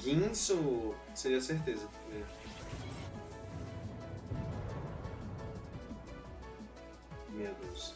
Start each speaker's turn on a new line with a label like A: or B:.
A: Guinso seria certeza. É. Meu Deus.